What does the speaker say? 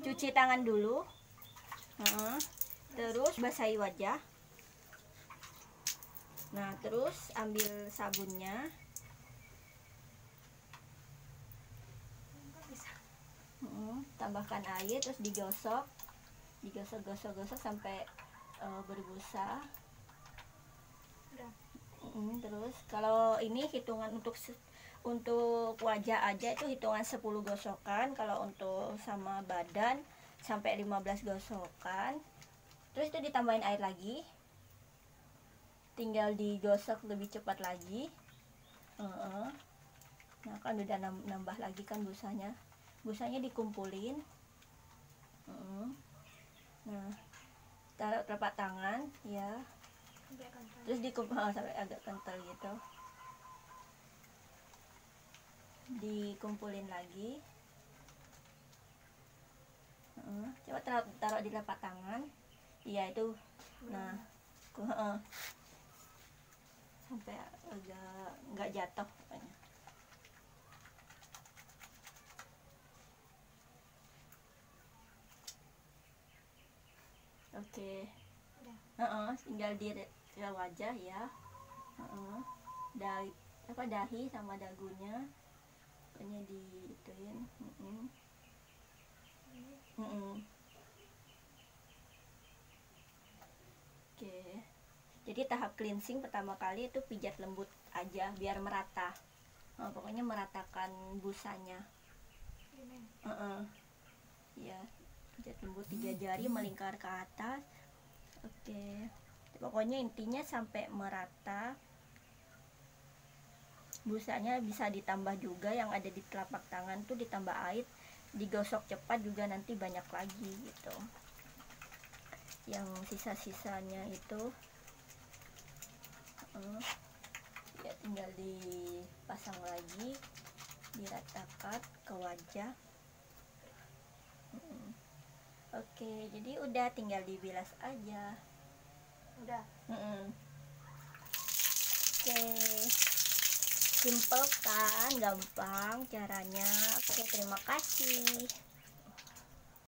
cuci tangan dulu. Heeh. terus basahi wajah. Nah terus ambil sabunnya. Tambahkan air terus digosok. Digosok gosok gosok sampai eh, berbusa. Mm, terus kalau ini hitungan untuk untuk wajah aja itu hitungan 10 gosokan. Kalau untuk sama badan sampai 15 gosokan. Terus itu ditambahin air lagi. Tinggal digosok lebih cepat lagi. Heeh. nah kan udah nam- nambah lagi kan busanya. Busanya dikumpulin. Heeh. nah taruh telapak tangan ya. Terus dikumpul sampai agak kental gitu dikumpulin lagi coba taruh, taruh di telapak tangan iya itu nah ku- heeh. sampai agak nggak jatuh oke Udah. Heeh, tinggal di wajah ya Heeh. dahi apa dahi sama dagunya pokoknya di ituin Heeh. Heeh. oke jadi tahap cleansing pertama kali itu pijat lembut aja biar merata Nah, pokoknya meratakan busanya Gini. Heeh. ya pijat lembut tiga jari melingkar ke atas oke pokoknya intinya sampai merata busanya bisa ditambah juga yang ada di telapak tangan tuh ditambah air digosok cepat juga nanti banyak lagi gitu yang sisa-sisanya itu eh, ya tinggal dipasang lagi diratakan ke wajah Mm. Oke, jadi udah tinggal dibilas aja. Udah. Mm-mm. Oke, simple kan, gampang caranya. Oke, terima kasih.